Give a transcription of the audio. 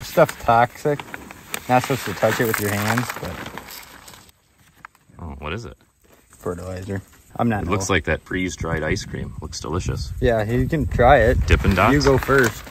Stuff's toxic. Not supposed to touch it with your hands, but Oh, what is it? fertilizer. I'm not. It looks like that freeze dried ice cream. Looks delicious. Yeah, you can try it. Dippin' Dots. You go first.